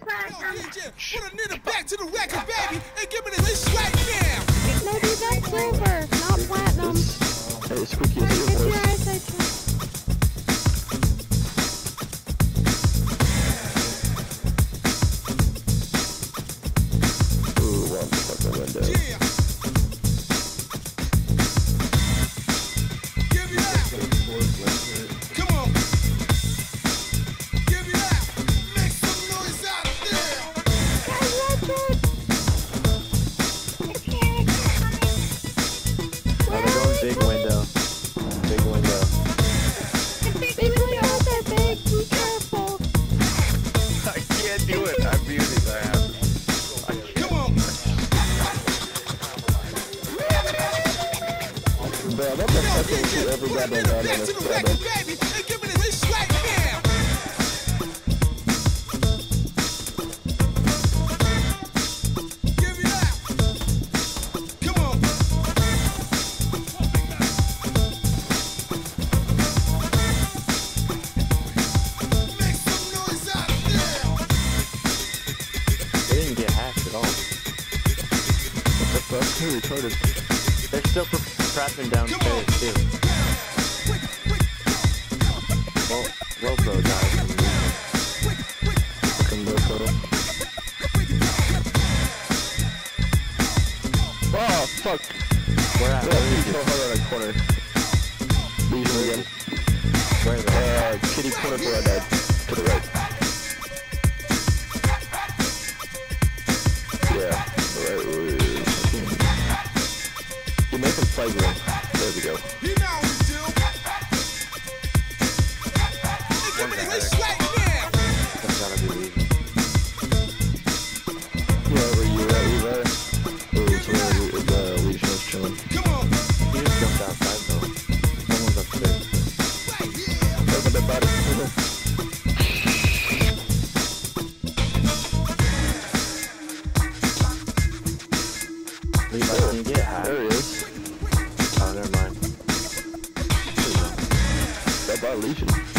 Put a nigga back to the record, baby, and give me this right now. Maybe that's silver, not platinum. Hey, Squeaky, it's your I'm to every goddamn nigga on this? They're still trapping downstairs too. Well, Loco died. Fucking loco. Oh, fuck. Where at? Yeah, Where he's is so it? hard on that corner. Legion again. Where is it? Uh, kitty corner for that died. To the right. Gotta be Legion. Yeah, where you at, you there? It was where we- the Legion was chilling. Come on. He just jumped outside though. Someone's upstairs. Right here. Open the body. Levi, can you get hacked? There he is. By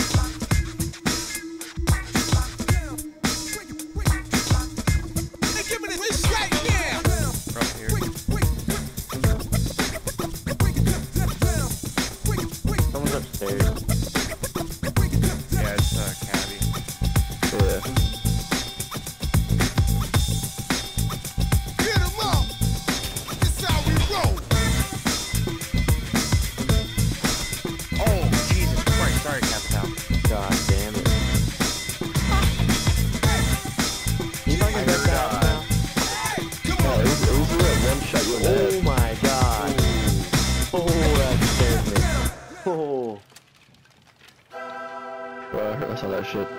Saw that shit.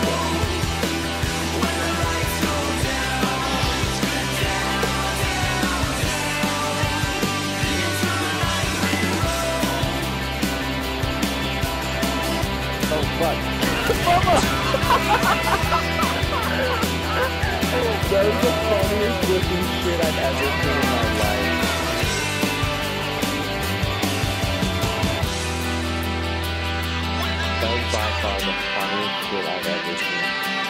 Fuck. Bubba! that is the funniest looking shit I've ever seen in my life. That is by far the funniest shit I've ever seen.